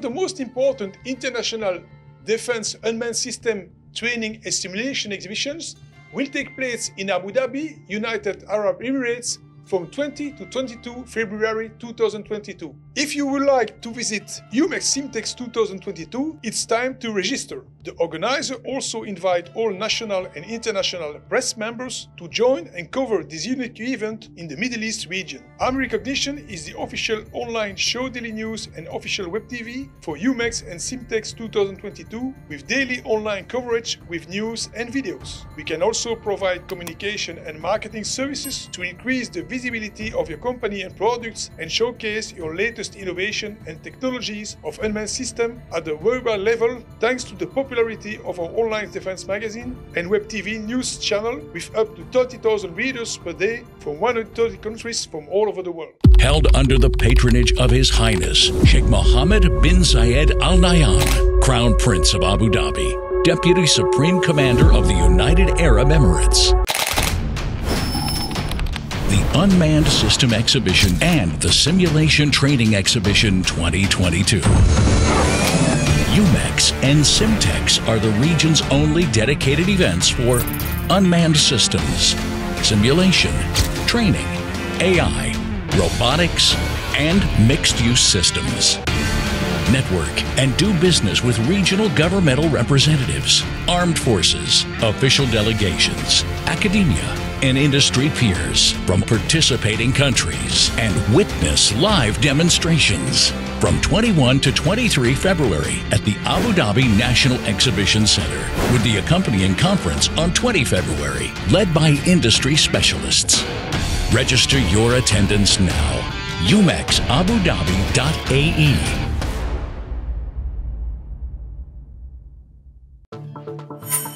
the most important international defense unmanned system training and simulation exhibitions will take place in Abu Dhabi, United Arab Emirates from 20 to 22 February 2022. If you would like to visit UMEX Simtex 2022, it's time to register. The organizer also invite all national and international press members to join and cover this unique event in the Middle East region. Army Recognition is the official online show daily news and official web TV for UMEX and Simtex 2022 with daily online coverage with news and videos. We can also provide communication and marketing services to increase the visibility of your company and products and showcase your latest innovation and technologies of unmanned system at the worldwide level thanks to the popularity of our online defense magazine and web TV news channel with up to 30,000 readers per day from 130 countries from all over the world. Held under the patronage of His Highness Sheikh Mohammed bin Zayed Al Nahyan, Crown Prince of Abu Dhabi, Deputy Supreme Commander of the United Arab Emirates. The Unmanned System Exhibition and the Simulation Training Exhibition 2022. UMEX and Simtex are the region's only dedicated events for unmanned systems, simulation, training, AI, robotics, and mixed use systems. Network and do business with regional governmental representatives, armed forces, official delegations, academia, and industry peers from participating countries and witness live demonstrations from 21 to 23 February at the Abu Dhabi National Exhibition Center with the accompanying conference on 20 February led by industry specialists. Register your attendance now. UMEXAbuDhabi.ae